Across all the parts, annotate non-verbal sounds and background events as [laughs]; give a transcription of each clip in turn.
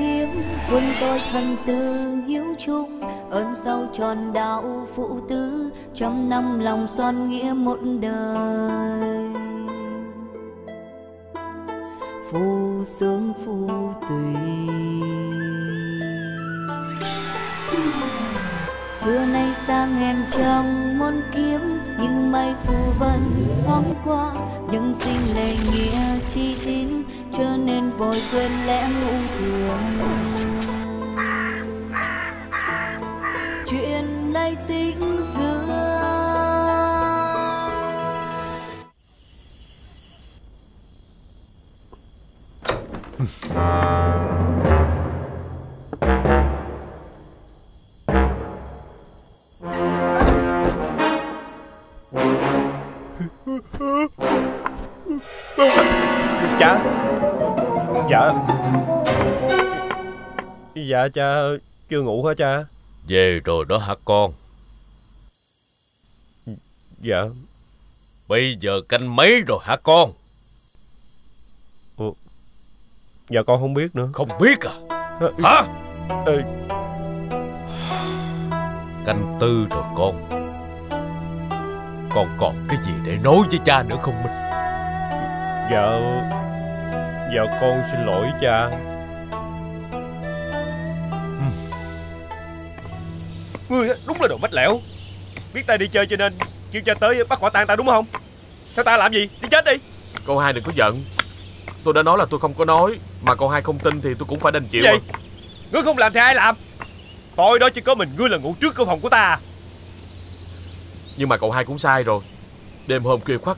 kiếm, quân tôi thần tư hiếu chung, ơn sau tròn đạo phụ tứ, trăm năm lòng son nghĩa một đời. Phù sướng phù tùy. Xưa nay sang hèn trong môn kiếm, nhưng mây phù vân hôm qua, nhưng sinh lệ nghĩa chi tín cho nên vội quên lẽ ngũ thường. Chuyện nay tính Dạ cha chưa ngủ hả cha? Về rồi đó hả con? Dạ. Bây giờ canh mấy rồi hả con? Dạ con không biết nữa. Không biết à? Hả? Ừ. Canh tư rồi con. Con còn cái gì để nói với cha nữa không Minh? Dạ Dạ con xin lỗi cha Ngươi đúng là đồ mách lẻo. Biết ta đi chơi cho nên Kêu cha tới bắt quả tang ta đúng không? Sao ta làm gì? Đi chết đi. Cô hai đừng có giận. Tôi đã nói là tôi không có nói Mà cô hai không tin thì tôi cũng phải đành chịu Gì? mà. Ngươi không làm thì ai làm? Tội đó chỉ có mình ngươi là ngủ trước cửa phòng của ta Nhưng mà cậu hai cũng sai rồi. Đêm hôm khuya khoắt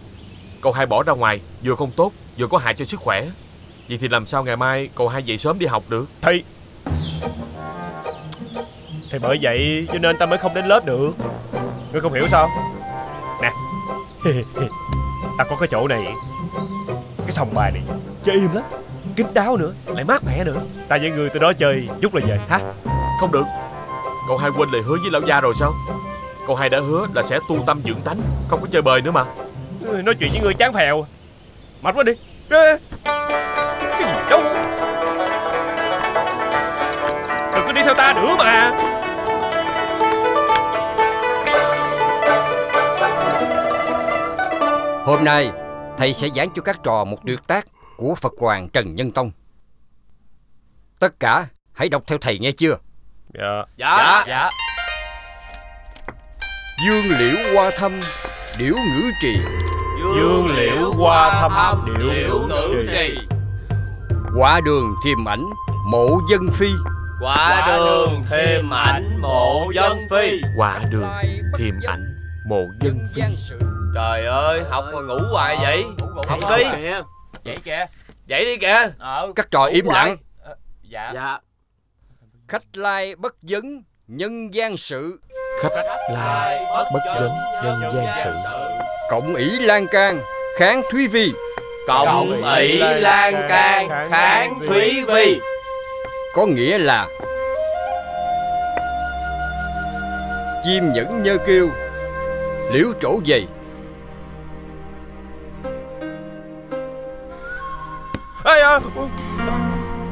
Cậu hai bỏ ra ngoài Vừa không tốt Vừa có hại cho sức khỏe. Vậy thì làm sao ngày mai cậu hai dậy sớm đi học được? Thì Thì bởi vậy cho nên ta mới không đến lớp được. Ngươi không hiểu sao? Nè. [laughs] Ta có cái chỗ này Cái sòng bài này Chơi im lắm Kín đáo nữa Lại mát mẻ nữa. Ta với người từ đó chơi chút là về. Ha Không được. Cậu hai quên lời hứa với lão gia rồi sao? Cậu hai đã hứa là sẽ tu tâm dưỡng tánh Không có chơi bời nữa mà. Ngươi Nói chuyện với người chán phèo. Mệt quá đi. Ê, Hôm nay thầy sẽ giảng cho các trò một tuyệt tác của Phật Hoàng Trần Nhân Tông. Tất cả hãy đọc theo thầy nghe chưa? Dạ. Dạ. Dạ. Dương liễu hoa thâm, điểu ngữ trì, Dương liễu hoa thăm điệu ngữ trì. Quả đường thiềm ảnh, mộ dân phi. Quả đường thêm ảnh mộ dân phi. Quả đường Thiềm ảnh Mộ dân phi Trời ơi học mà ngủ hoài vậy? Học đi. Vậy kìa. Dậy đi kìa. Ờ Các trò im lặng, Dạ. Dạ. Khách lai bất vấn, nhân gian sự, Khách lai Bất vấn Nhân gian sự. cộng ỷ lan can, kháng thúy vi. Cộng ỷ lan can kháng thúy vi. Có nghĩa là Chim nhẫn nhơ kêu, liễu trổ dày, à,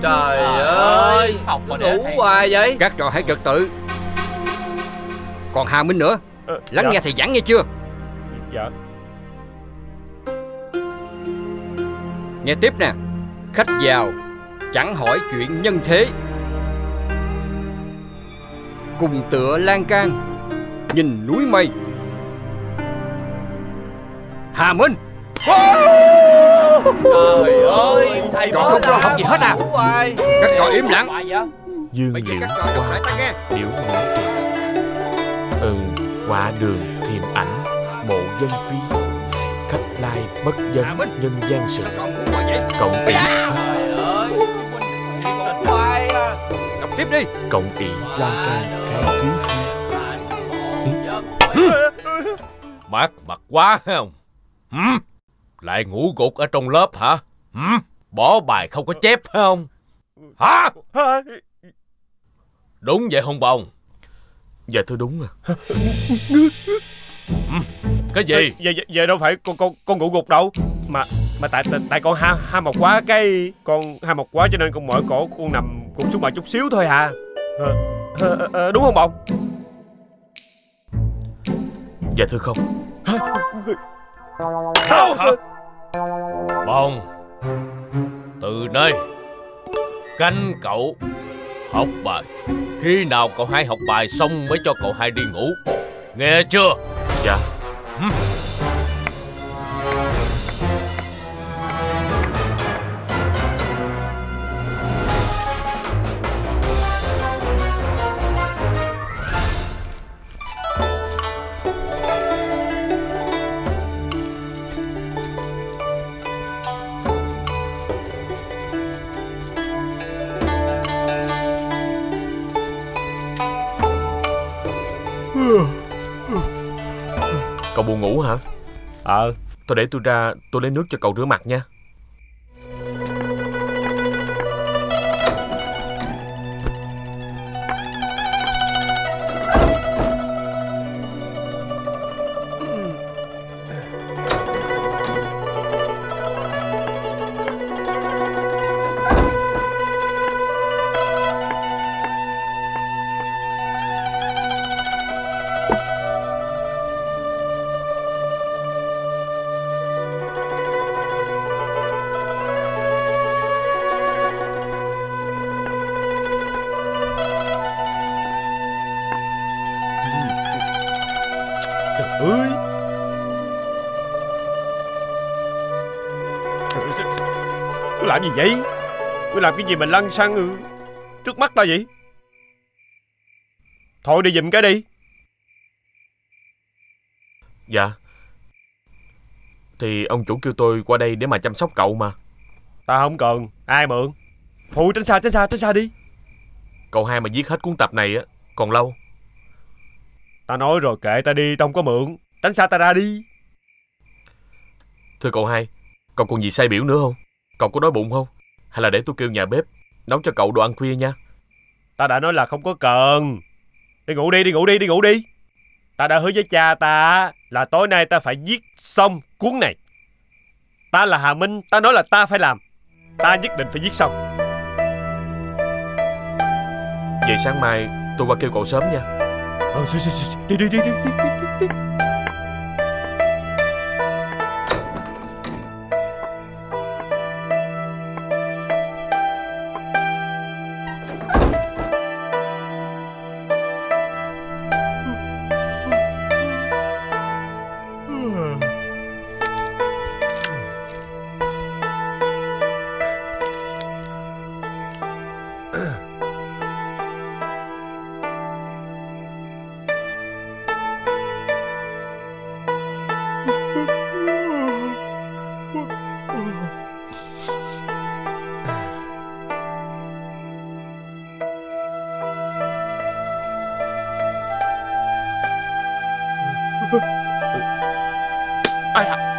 Trời ơi Học mà thầy hoài vậy? Các trò hãy trật tự. Còn Hà Minh nữa, ờ, lắng dạ, nghe thầy giảng nghe chưa? Dạ. Nghe tiếp nè. Khách vào Chẳng hỏi chuyện nhân thế. Cùng tựa lan can Nhìn núi mây. Hà Minh Trời ơi Thầy Trò không lo học gì hết à? Các trò im lặng. Dương Bây giờ liễu nghe. Điểu ngữ trì Ừ Quả đường Thiềm ảnh Mộ dân phi. Khách lai Bất dân Minh. Nhân gian sự. Cộng ỷ à. Đọc tiếp đi. Cộng ỷ lan can Kháng thúy Mát mặt quá không Hử? Lại ngủ gục ở trong lớp hả? Hử? Bỏ bài không có chép phải không? Hả? À, Đúng vậy không bông Dạ thưa đúng à Cái gì? Vậy, vậy, vậy đâu phải con con con ngủ gục đâu. Mà Mà tại tại, tại con ham ham học quá cái Con ham học quá cho nên con mỏi cổ Con nằm cục xuống mà chút xíu thôi à ờ, Đúng không Bồng? Dạ thưa không. Tao hả Bông. Từ nay Canh cậu Học bài. Khi nào cậu hai học bài xong mới cho cậu hai đi ngủ. Nghe chưa? Dạ. Cậu Thôi để tôi ra tôi lấy nước cho cậu rửa mặt nha. Làm gì vậy? Tôi làm cái gì mà lăn xăng ừ, Trước mắt tao vậy? Thôi đi giùm cái đi. Dạ. Thì ông chủ kêu tôi qua đây để mà chăm sóc cậu mà. Tao không cần. Ai mượn? Thôi tránh xa tránh xa tránh xa đi. Cậu hai mà viết hết cuốn tập này á Còn lâu? Tao nói rồi kệ tao đi tao không có mượn. Tránh xa tao ra đi. Thưa cậu hai Cậu còn gì say biểu nữa không Cậu có đói bụng không? Hay là để tôi kêu nhà bếp Nấu cho cậu đồ ăn khuya nha? Tao đã nói là không có cần. Đi ngủ đi đi ngủ đi đi ngủ đi. Tao đã hứa với cha ta Là tối nay ta phải viết xong cuốn này. Ta là Hà Minh Ta nói là ta phải làm. Ta nhất định phải viết xong. Vậy sáng mai tôi qua kêu cậu sớm nha. Xì, đi, đi, đi, đi, đi, đi, đi. [laughs] Ai à?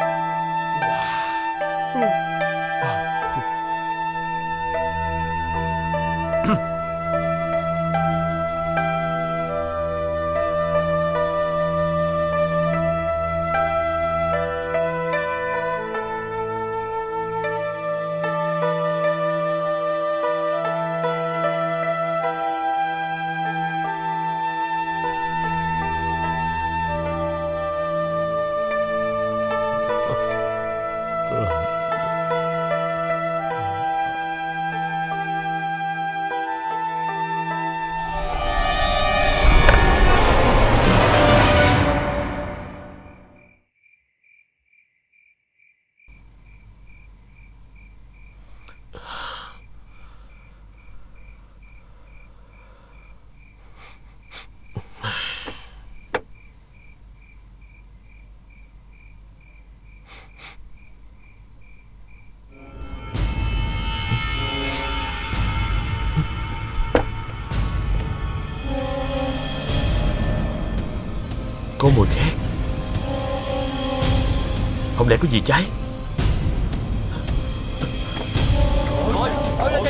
có gì cháy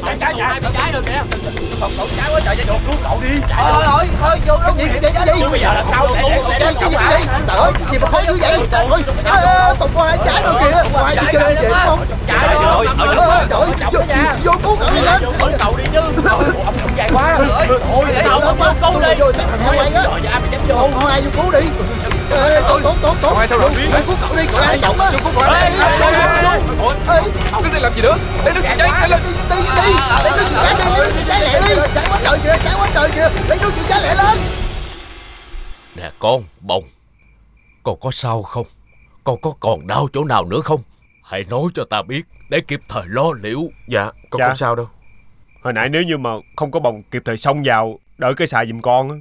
cháy cháy cháy cháy rồi kìa cậu cháy quá trời cháy đột luôn cậu đi chạy thôi thôi thôi vô cái gì vậy cái gì bây giờ làm sao cái gì cái gì vậy trời cái gì mà khó dữ vậy thôi phòng có hai cháy rồi kìa có đi chơi vậy không chạy rồi trời vô vô cứu cậu đi lên cậu đi chứ ông dày quá ôi sao không cứu đi vô thằng không ai á không ai vô cứu đi Ê, tốt tốt tốt tốt Còn ai sao rồi? Anh cứu cậu đi cậu đang trọng á Vô cứu cậu ê, Đứng đây làm gì nữa? Lấy nước chữa cháy, nhanh lên. đi đi đi Lấy nước chữa cháy đi Lấy nước chữa cháy lẹ đi Cháy quá trời kìa Cháy quá trời kìa Lấy nước chữa cháy lẹ lên Nè con, bông Con có sao không? Con có còn đau chỗ nào nữa không? Hãy nói cho ta biết Để kịp thời lo liệu Dạ con Dạ. không sao đâu Hồi nãy nếu như mà không có bồng kịp thời xông vào Đỡ cái xài giùm con á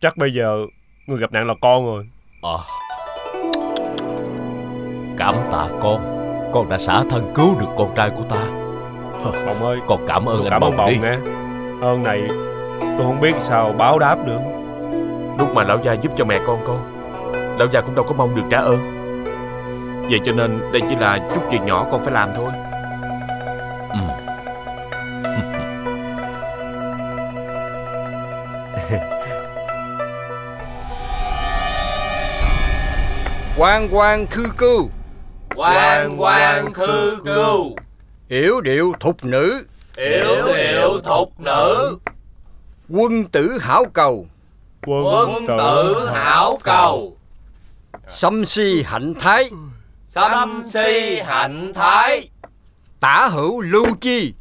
Chắc bây giờ người gặp nạn là con rồi À Cảm tạ con. Con đã xả thân cứu được con trai của ta. Bồng ơi. Con cảm ơn anh Cảm ơn Bồng đi. bồng nghe Ơn này tôi không biết sao báo đáp nữa Lúc mà lão gia giúp cho mẹ con con Lão gia cũng đâu có mong được trả ơn. Vậy cho nên đây chỉ là chút chuyện nhỏ con phải làm thôi quan quan khư cưu. Quan quan khư cưu. Yểu điệu thục nữ. Yểu điệu thục nữ. Quân tử hảo cầu. Quân tử hảo cầu. Xâm si hạnh thái. Xâm si hạnh thái. Tả hữu lưu chi.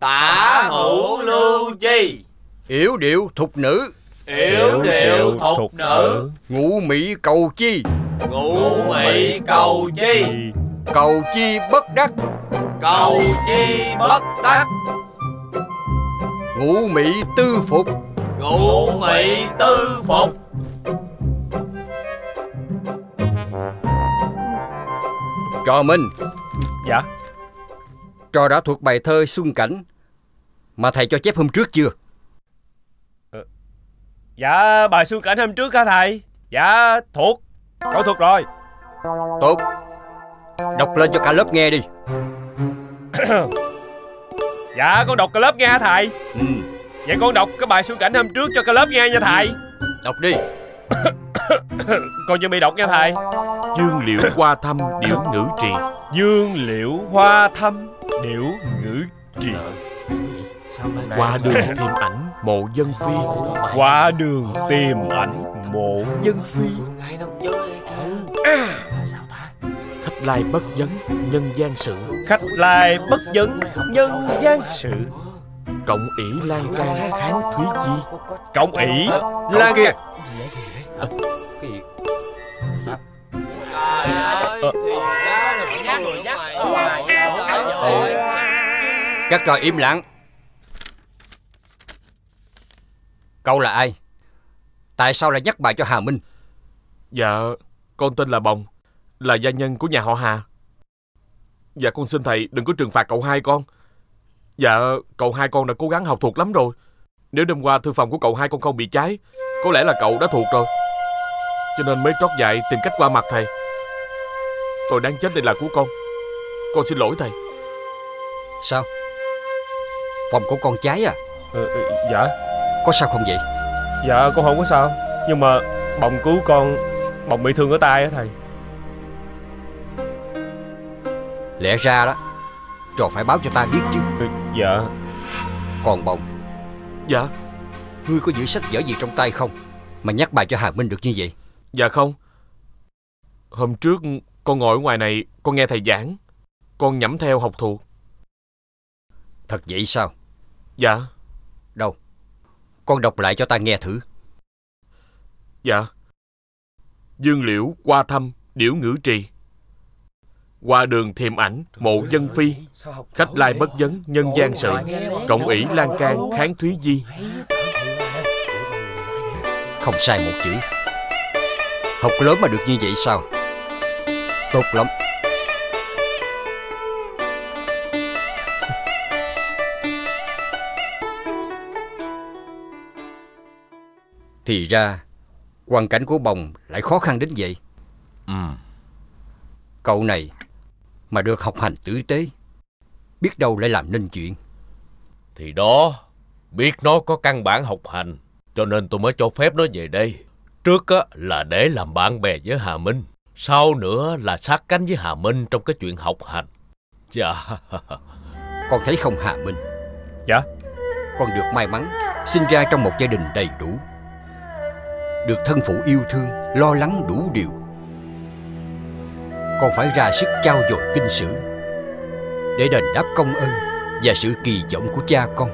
Tả hữu lưu chi. Yểu điệu thục nữ. Yểu điệu thục nữ. Ngụ mỹ cầu chi Ngụ mị cầu chi? Cầu chi bất đắc. Cầu chi bất đắc. Ngụ mỹ tư phục. Ngụ mị tư phục. Trò minh Dạ. Trò đã thuộc bài thơ xuân cảnh mà thầy cho chép hôm trước chưa? Dạ bài xuân cảnh hôm trước hả thầy? Dạ thuộc Cậu thuộc rồi. Tốt đọc lên cho cả lớp nghe đi. [clears throat] Dạ con đọc cả lớp nghe hả thầy? Ừ. Vậy con đọc cái bài xuân cảnh hôm trước cho cả lớp nghe nha thầy. Đọc đi. [clears throat] Con chuẩn bị đọc nha thầy. Dương liễu qua thăm điểu ngữ trì. Dương liễu hoa thâm Điểu ngữ trì. Qua đường thêm ảnh mộ dân phi. Qua đường tìm ảnh mộ nhân phi lai bất vấn nhân gian sự. Khách lai bất vấn nhân gian sự. Cộng ỷ lan can kháng thúy chi. Cộng ỷ lan kia. Trời ơi Thì ra là nhắc người nhắc hoài các trò im lặng. Cậu là ai? Tại sao lại nhắc bài cho hà minh? Dạ con tên là Bồng Là gia nhân của nhà họ Hà. Dạ con xin thầy đừng có trừng phạt cậu hai con. Dạ cậu hai con đã cố gắng học thuộc lắm rồi. Nếu đêm qua thư phòng của cậu hai con không bị cháy Có lẽ là cậu đã thuộc rồi. Cho nên mới trót dại tìm cách qua mặt thầy. Tôi đáng chết đây là của con. Con xin lỗi thầy. Sao? Phòng của con cháy à? Ờ, ờ, Dạ. Có sao không vậy? Dạ con không có sao. Nhưng mà bồng cứu con Bồng bị thương ở tay á thầy lẽ ra đó trò phải báo cho ta biết chứ. Ừ, Dạ. Còn bồng. Dạ. Ngươi có giữ sách vở gì trong tay không? Mà nhắc bài cho hà minh được như vậy. Dạ không. Hôm trước con ngồi ở ngoài này Con nghe thầy giảng. Con nhẩm theo học thuộc. Thật vậy sao? Dạ. Đâu? Con đọc lại cho ta nghe thử. Dạ. Dương liễu qua thăm điểu ngữ trì Qua đường thiềm ảnh mộ dân phi Khách lai bất vấn nhân gian sự Cộng ỷ lan can kháng thúy di. Không sai một chữ. Học lớn mà được như vậy sao? Tốt lắm. Thì ra hoàn cảnh của bồng lại khó khăn đến vậy. Ừ. cậu này mà được học hành tử tế. Biết đâu lại làm nên chuyện. Thì đó Biết nó có căn bản học hành Cho nên tôi mới cho phép nó về đây. Trước á, là để làm bạn bè với Hà Minh Sau nữa là sát cánh với Hà Minh Trong cái chuyện học hành. Dạ [laughs] con thấy không hà minh? Dạ. Con được may mắn sinh ra trong một gia đình đầy đủ. Được thân phụ yêu thương, lo lắng đủ điều. Con phải ra sức trao dồi kinh sử để đền đáp công ơn và sự kỳ vọng của cha con.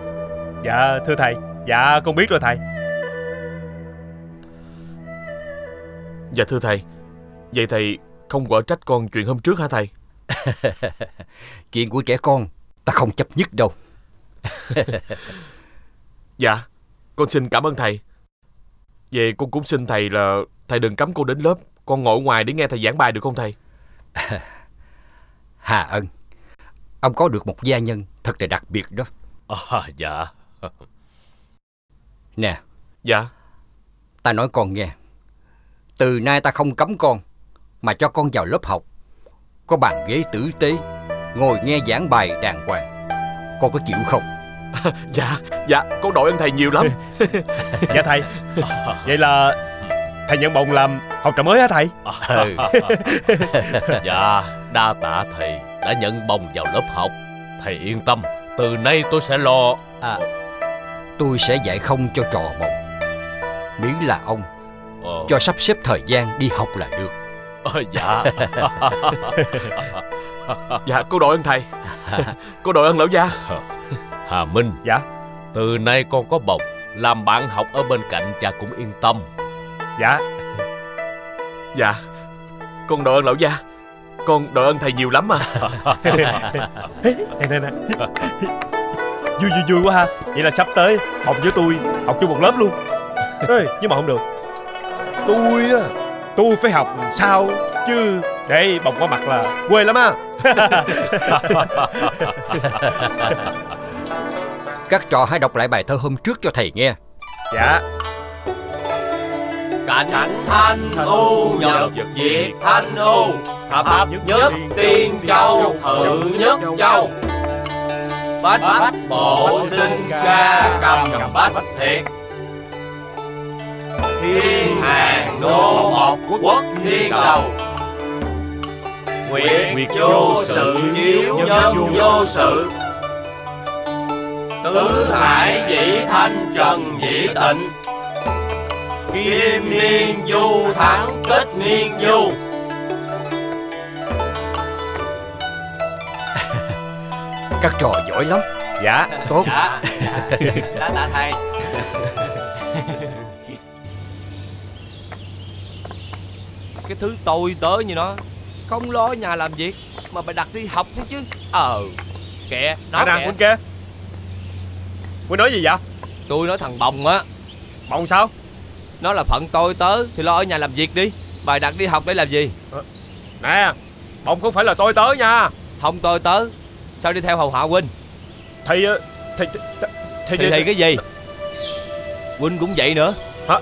Dạ thưa thầy. Dạ con biết rồi thầy. Dạ thưa thầy. Vậy thầy không quả trách con chuyện hôm trước hả thầy? [laughs] Chuyện của trẻ con ta không chấp nhất đâu. [laughs] Dạ Con xin cảm ơn thầy. Về con cũng xin thầy là Thầy đừng cấm con đến lớp. Con ngồi ngoài để nghe thầy giảng bài được không thầy [laughs] Hà ân, ông có được một gia nhân thật là đặc biệt đó. À, dạ. [laughs] Nè, Dạ ta nói con nghe. Từ nay ta không cấm con, mà cho con vào lớp học. Có bàn ghế tử tế, ngồi nghe giảng bài đàng hoàng. Con có chịu không? [laughs] Dạ Dạ con đội ơn thầy nhiều lắm Dạ thầy Vậy là Thầy nhận bồng làm học trò mới hả thầy [laughs] Ừ. [laughs] dạ, đa tạ thầy đã nhận bồng vào lớp học. Thầy yên tâm, từ nay tôi sẽ lo. À, tôi sẽ dạy không cho trò bồng. Miễn là ông Ờ, cho sắp xếp thời gian đi học là được. ờ, dạ. [laughs] Dạ con đội ơn thầy Con đội ơn lão gia Hà Minh, Dạ từ nay con có bồng, làm bạn học ở bên cạnh cha cũng yên tâm. Dạ. Dạ. Con đội ơn lão gia. Con đội ơn thầy nhiều lắm mà. [laughs] Nè nè nè. Vui vui vui quá ha. Vậy là sắp tới Học với tôi Học chung một lớp luôn. Ê, Nhưng mà không được. Tôi á Tôi phải học sao Chứ? Để bồng qua mặt là quê lắm á. [laughs] Các trò hãy đọc lại bài thơ hôm trước cho thầy nghe. Dạ cảnh thanh u nhật diệt thanh u thập nhất tiên châu thự nhất châu. bách bách bộ sinh ra cầm bách thiệt. Thiên hàng đô một quốc thiên đầu. Nguyệt vô sự chiếu nhân vô sự. Tứ hải dĩ thanh trần dĩ tịnh Kim niên du thắng kết niên du [laughs] Các trò giỏi lắm. Dạ Tốt. Dạ. [laughs] Đã tạ thầy. Cái thứ tôi tới như nó Không lo nhà làm việc Mà phải đặt đi học nữa chứ. Ờ Kìa Nó nè kìa. Kia Huynh nói gì vậy? Tôi nói thằng Bồng á. Bồng sao Nó là phận tôi tới Thì lo ở nhà làm việc đi. Bài đặt đi học để làm gì? Nè Bồng không phải là tôi tới nha. Không tôi tới Sao đi theo hầu hạ huynh Thì ờ, Thì Thì, thì, Thì, thì cái gì? Huynh cũng vậy nữa. Hả?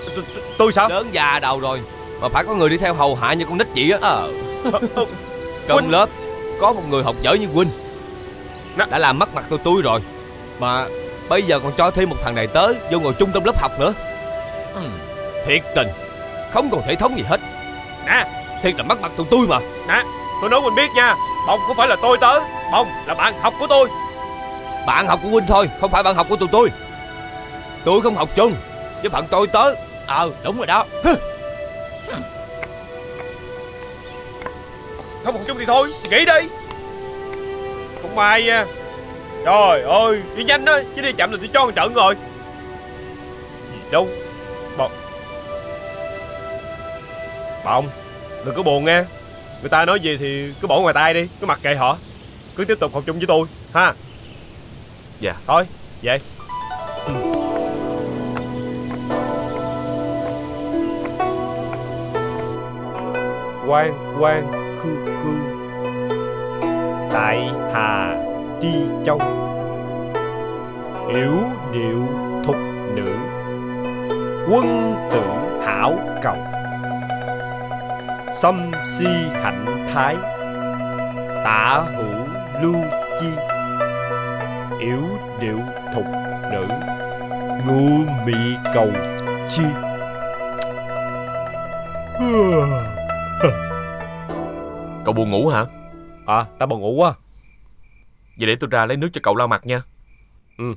Tôi- sao? Lớn già đầu rồi Mà phải có người đi theo hầu hạ như con nít vậy á. Ờ. Ờ, [laughs] Trong lớp Có một người học giỏi như huynh. Đã làm mất mặt tôi tôi rồi Mà bây giờ còn cho thêm một thằng này tới Vô ngồi chung trong lớp học nữa. Ừ. Thiệt tình. Không còn thể thống gì hết. Nè. Thiệt là mất mặt tụi tôi mà. Nè Tôi nói Huynh biết nha. Bồng không phải là tôi tới. Bồng là bạn học của tôi. Bạn học của huynh thôi Không phải bạn học của tụi tôi. Tôi không học chung Với phận tôi tới. Ờ đúng rồi đó. Không học chung thì thôi Nghỉ đi. Không mai nha. Trời ơi Đi nhanh thôi Chứ đi chậm là tôi cho một trận rồi đâu Bồng Đừng có buồn nghe Người ta nói gì thì cứ bỏ ngoài tai đi Cứ mặc kệ họ. Cứ tiếp tục học chung với tôi Ha. Dạ. Thôi Về. Quan quan khư cư Tại Hà Tri Châu. Yểu điệu thục nữ. Quân tử hảo cầu Xâm si hạnh thái. Tả hữu lưu chi. Yểu điệu thục nữ. Ngụ mị cầu chi. [sighs] Cậu buồn ngủ hả? À ta buồn ngủ quá. Vậy để tôi ra lấy nước cho cậu lau mặt nha. Ừ.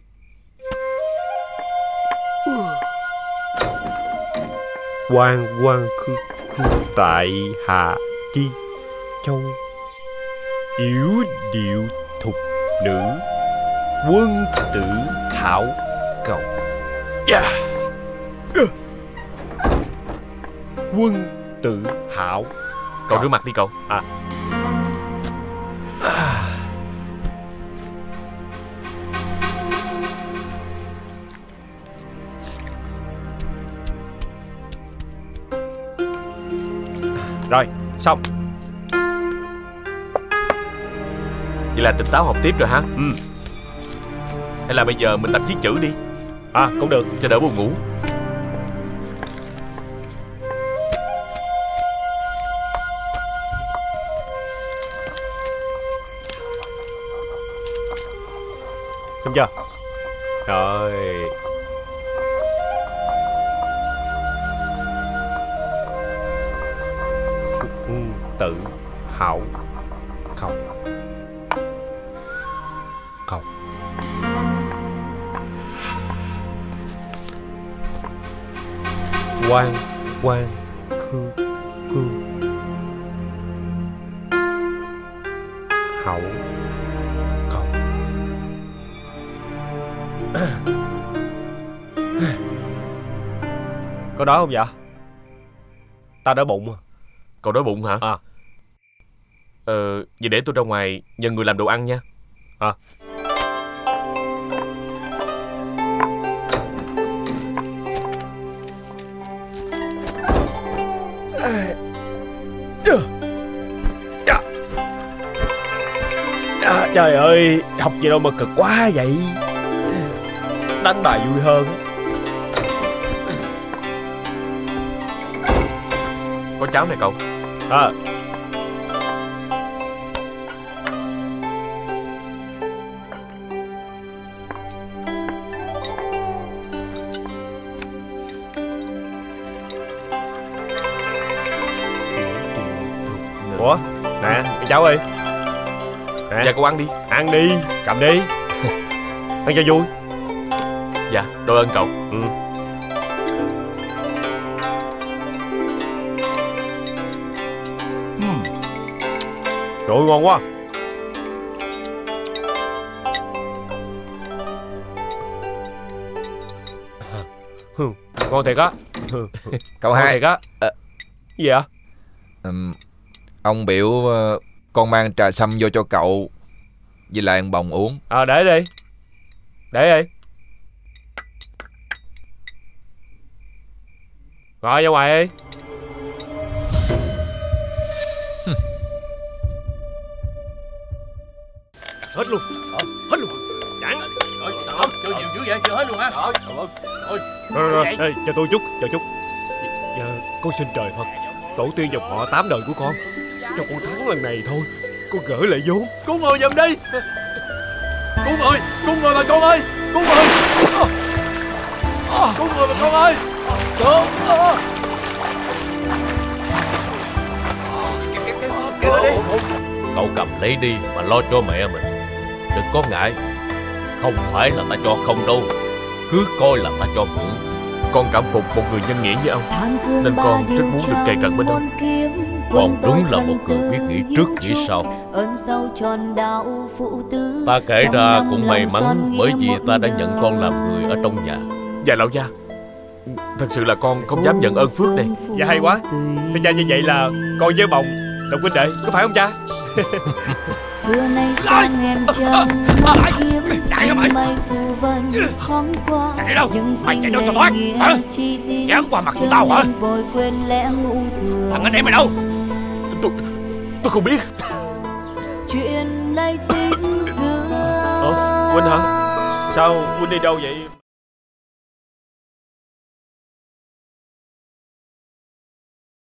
Quan quan khư khư tại Hà Tri Châu. Yếu điệu thục nữ Quân tử thảo cầu. Yeah. Quân tử hảo Cậu rửa mặt đi cậu. À Rồi, xong. Vậy là tỉnh táo học tiếp rồi hả? Ừ. Hay là bây giờ mình tập viết chữ đi? À, cũng được. Cho đỡ buồn ngủ. Xong chưa? Rồi Tử hảo không. Không. Quan quan khư khư. Hậu không có đói không vậy ta đói bụng à. Cậu đói bụng hả? À. Ờ Vậy để tôi ra ngoài Nhờ người làm đồ ăn nha. À. À, trời ơi học gì đâu mà cực quá vậy? Đánh bài vui hơn. Có cháo này cậu. À ủa? Nè cái cháu ơi. Nè. Dạ cậu ăn đi. Ăn đi cầm đi. [laughs] Ăn cho vui. Dạ đội ơn cậu. Ừ. Ừm. Trời ơi, ngon quá. Hừ, [laughs] Ngon thiệt á. [laughs] Cậu Ngon hai. thiệt á. Ờ. Gì vậy? Ừm, Ông biểu ờ, con mang trà sâm vô cho cậu Với lại ông bồng uống. Ờ để đi. Để đi. Rồi ra ngoài đi. Hết luôn. Hết luôn. Chẳng Chưa nhiều dữ vậy, chưa hết luôn hả? Rồi rồi rồi. Cho tôi chút Cho chút. Dạ, Con xin trời Phật. Tổ tiên dòng họ tám đời của con cho con thắng lần này thôi. Con gửi lại vốn. Con người giùm đi Con người Con người mà con ơi. Con người Con người mà con ơi. Con. Cậu cầm lấy đi mà lo cho mẹ mình. Đừng có ngại. Không phải là ta cho không đâu. Cứ coi là ta cho mượn con cảm phục một người nhân nghĩa như ông Nên con rất muốn được kề cận bên ông. Con đúng là một người biết nghĩ trước nghĩ sau. Ơn sâu tròn đạo phụ tử Ta kể ra cũng may mắn Bởi vì ta đã nhận con làm người ở trong nhà. Dạ lão gia. Thật sự là con không dám nhận ơn phước này. Dạ hay quá. Thì cha như vậy là con với bồng Đồng huynh đệ Có phải không cha [laughs] xưa nay sang em trăng mắt kiếm nhưng mây phù vân thoáng qua. Chạy đâu? nhưng Mày chạy đâu? cho thoát, hả? Dám qua mặt tụi tao hả? vội quên lẽ ngũ thường. Thằng anh em mày đâu? Tôi tôi không biết. Chuyện này tình xưa Ủa Huynh hả? Sao Huynh đi đâu vậy